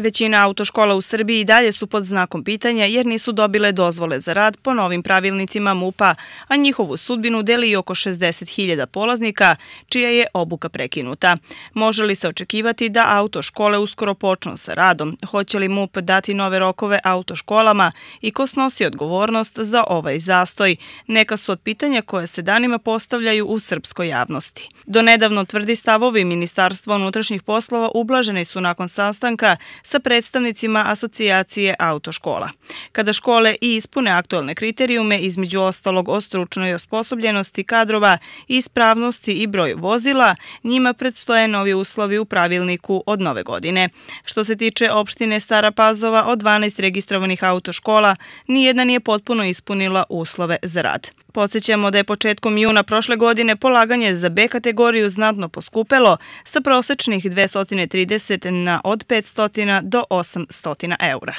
Većina autoškola u Srbiji dalje su pod znakom pitanja jer nisu dobile dozvole za rad po novim pravilnicima MUPA, a njihovu sudbinu deli i oko 60.000 polaznika, čija je obuka prekinuta. Može li se očekivati da autoškole uskoro počnu sa radom? Hoće li MUP dati nove rokove autoškolama i ko snosi odgovornost za ovaj zastoj? Neka su od pitanja koje se danima postavljaju u srpskoj javnosti. Do nedavno tvrdi stavovi Ministarstva unutrašnjih poslova ublaženi su nakon sastanka sa predstavnicima asocijacije autoškola. Kada škole i ispune aktualne kriterijume, između ostalog o stručnoj osposobljenosti kadrova, ispravnosti i broju vozila, njima predstoje novi uslovi u pravilniku od nove godine. Što se tiče opštine Stara Pazova, od 12 registrovanih autoškola, nijedna nije potpuno ispunila uslove za rad. Podsećamo da je početkom juna prošle godine polaganje za B kategoriju znatno poskupelo sa prosečnih 230 na od 500 do 800 eura.